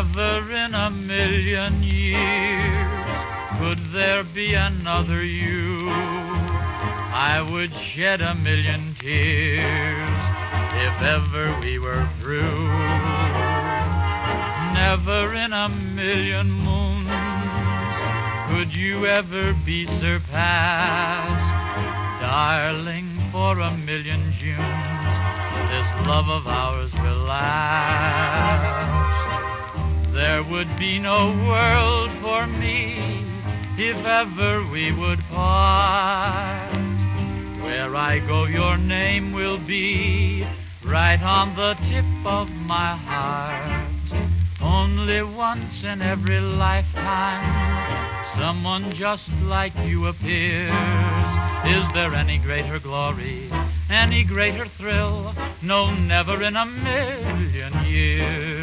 In a million years could there be another you. I would shed a million tears if ever we were through. Never in a million moons could you ever be surpassed. Darling, for a million Junes, this love of ours will last. There would be no world for me if ever we would part. Where I go, your name will be right on the tip of my heart. Only once in every lifetime, someone just like you appears. Is there any greater glory, any greater thrill? No, never in a million years.